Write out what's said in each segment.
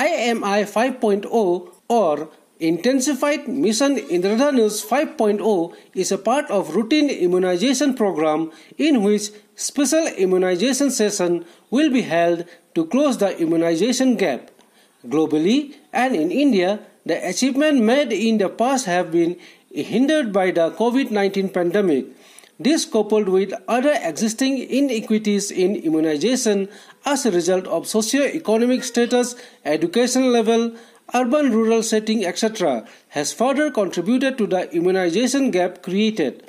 IMI 5.0 or Intensified Mission Indradhanush 5.0 is a part of routine immunization program in which special immunization session will be held to close the immunization gap. Globally and in India, the achievement made in the past have been hindered by the COVID-19 pandemic. This coupled with other existing inequities in immunization as a result of socio-economic status, education level, urban rural setting, etc., has further contributed to the immunization gap created.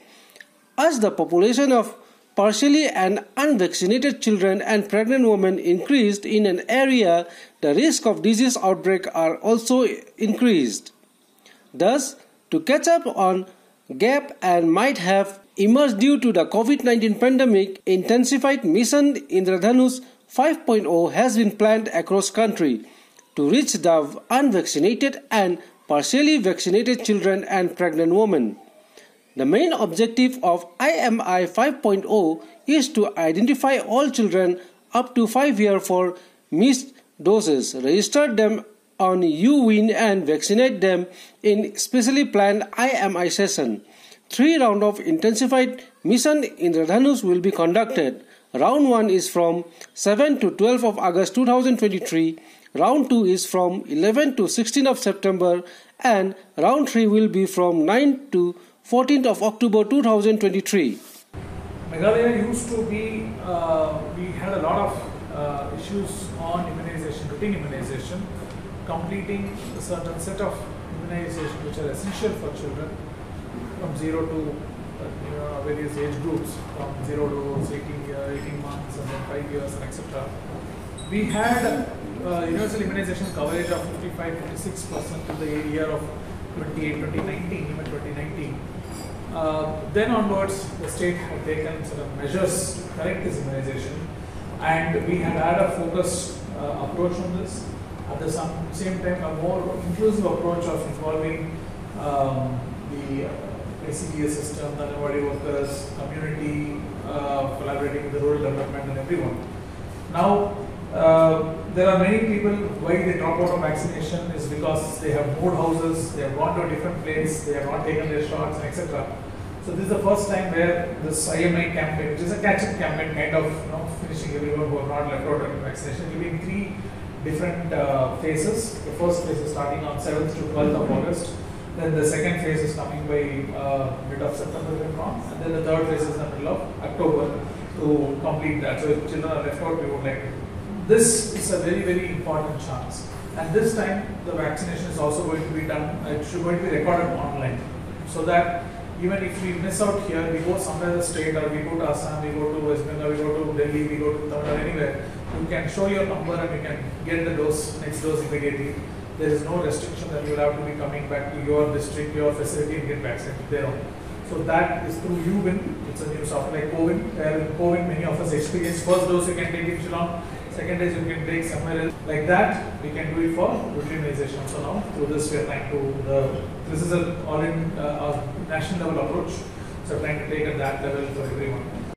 As the population of partially and unvaccinated children and pregnant women increased in an area, the risk of disease outbreak are also increased. Thus, to catch up on gap and might have emerged due to the COVID-19 pandemic, intensified mission Indradhanush 5.0 has been planned across country to reach the unvaccinated and partially vaccinated children and pregnant women. The main objective of IMI 5.0 is to identify all children up to 5 years for missed doses, register them on UWIN and vaccinate them in specially planned IMI session. Three rounds of intensified mission Indradhanush will be conducted. Round 1 is from 7 to 12 of August 2023 Round 2 is from 11 to 16 of September and round 3 will be from 9 to 14th of October 2023. Meghalaya used to be, uh, we had a lot of uh, issues on immunization, routine immunization, completing a certain set of immunization which are essential for children from 0 to uh, various age groups, from 0 to 18, uh, 18 months and then 5 years and etc. We had uh, universal immunization coverage of 55-56% in the year of 28, 2019, even 2019. Uh, then onwards, the state had taken certain measures to correct this immunization, and we had had a focused uh, approach on this. At the same time, a more inclusive approach of involving um, the ICDS system, the Anganwadi workers, community, uh, collaborating with the rural development and everyone. Now, uh, there are many people why they drop out of vaccination is because they have moved houses, they have gone to a different place, they have not taken their shots, etc. So this is the first time where this IMI campaign, which is a catch-up campaign, kind of you know, finishing everyone who have not left out of vaccination, giving three different uh, phases. The first phase is starting on 7th to 12th of August. Then the second phase is coming by uh, mid of September, and then the third phase is the middle of October to complete that. So if children are left we would like this is a very, very important chance. And this time, the vaccination is also going to be done, it's going to be recorded online. So that even if we miss out here, we go somewhere in the state or we go to Assam, we go to West Bengal, we go to Delhi, we go to Tamil anywhere, you can show your number and you can get the dose, next dose immediately. There is no restriction that you will have to be coming back to your district, your facility and get vaccinated there. So that is through UWIN. It's a new software like CoWIN, where in many of us experience first dose you can take in Shillong, second is you can take somewhere else. Like that, we can do it for routinization. So now through this we are trying to, the, this is a all in uh, national level approach. So trying to take at that level for everyone.